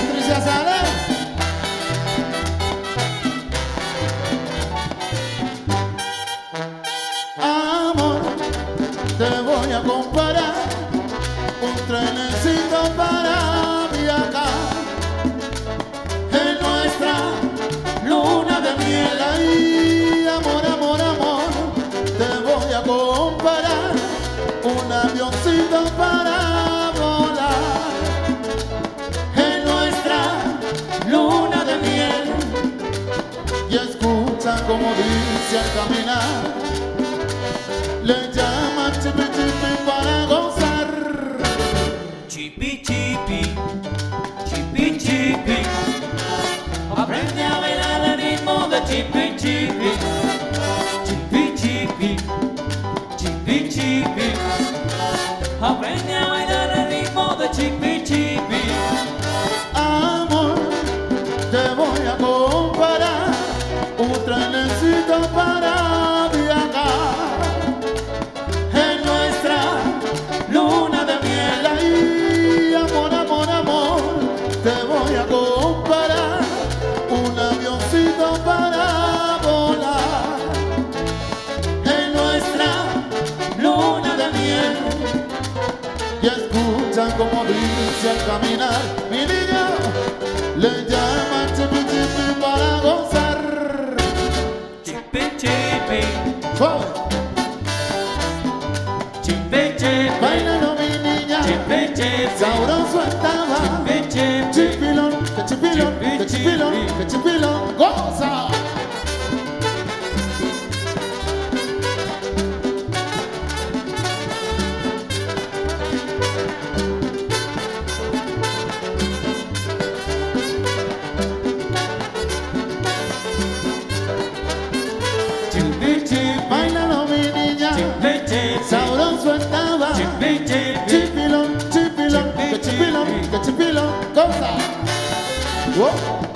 Patricia Sala. Amor, te voy a comparar un trenecito para viajar en nuestra luna de miel. Ay, amor, amor, amor, te voy a comparar un avioncito para dice al caminar. Le llaman chipi chipi para gozar. Chipi chipi, chipi chipi. Aprende a bailar el ritmo de chipi chipi. Chipi chipi, chipi chipi. Aprende a bailar el ritmo de chipi chipi. Amor, te voy a comparar un te voy a comparar. Un avioncito para volar. En nuestra luna de miel. Y escuchan como dice al caminar. Mi niña le llaman chipi chipi para gozar. Chipi chipi, Suave, chipi chipi. bailalo mi niña. Chipi chipi, Sabroso estaba Uou!